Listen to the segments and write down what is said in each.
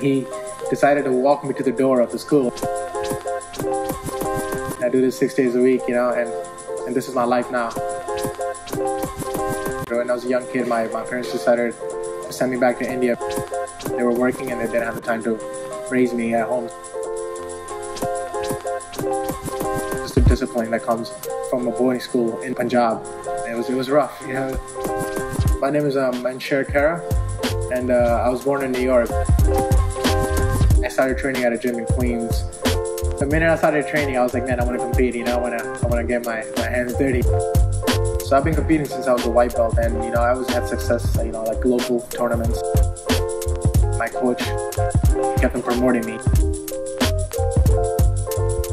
he decided to walk me to the door of the school. I do this six days a week, you know, and, and this is my life now. When I was a young kid, my, my parents decided to send me back to India. They were working and they didn't have the time to raise me at home. Just the discipline that comes from a boarding school in Punjab. It was, it was rough, you know. My name is um, Mansher Khera, and uh, I was born in New York. I started training at a gym in Queens. The minute I started training, I was like, man, I want to compete. You know, I want to, I want to get my, my hands dirty. So I've been competing since I was a white belt, and you know, I always had success. You know, like local tournaments. My coach kept on promoting me.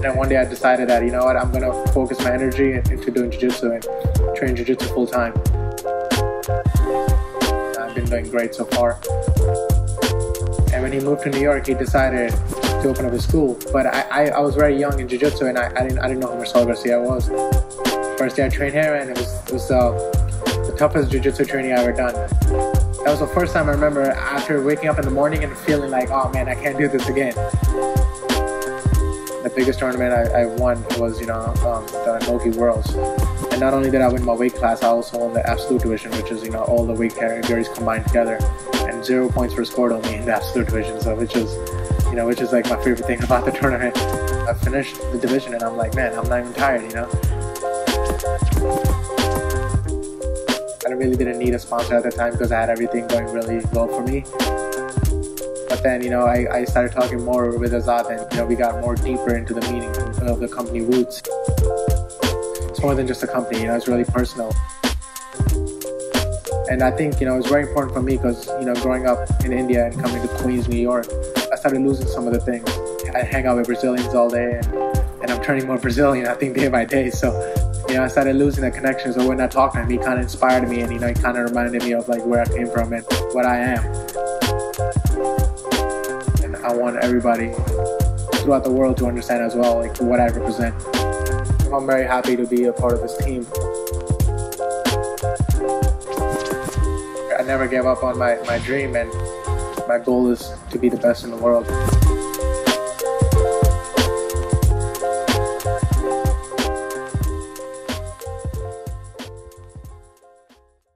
And one day I decided that, you know what, I'm gonna focus my energy into doing jiu-jitsu and train jiu-jitsu full time. Doing great so far. And when he moved to New York, he decided to open up a school. But I, I, I was very young in jiu-jitsu and I, I, didn't, I didn't know who Marcelo Garcia I was. First day I trained here and it was, it was uh, the toughest jiu-jitsu training I ever done. That was the first time I remember after waking up in the morning and feeling like, oh man, I can't do this again. The biggest tournament I, I won was, you know, um, the No-Gi Worlds. And not only did I win my weight class, I also won the absolute division, which is, you know, all the weight categories combined together. And zero points were scored on me in the absolute division, so which is, you know, which is like my favorite thing about the tournament. I finished the division and I'm like, man, I'm not even tired, you know? I really didn't need a sponsor at the time because I had everything going really well for me. But then, you know, I, I started talking more with Azad and, you know, we got more deeper into the meaning of the company Wootz it's more than just a company, you know, it's really personal. And I think, you know, it's very important for me because, you know, growing up in India and coming to Queens, New York, I started losing some of the things. I hang out with Brazilians all day and, and I'm turning more Brazilian, I think, day by day. So, you know, I started losing the connection. So when I talked to him, he kind of inspired me and, you know, he kind of reminded me of like where I came from and what I am. I want everybody throughout the world to understand as well, like what I represent. I'm very happy to be a part of this team. I never gave up on my, my dream and my goal is to be the best in the world.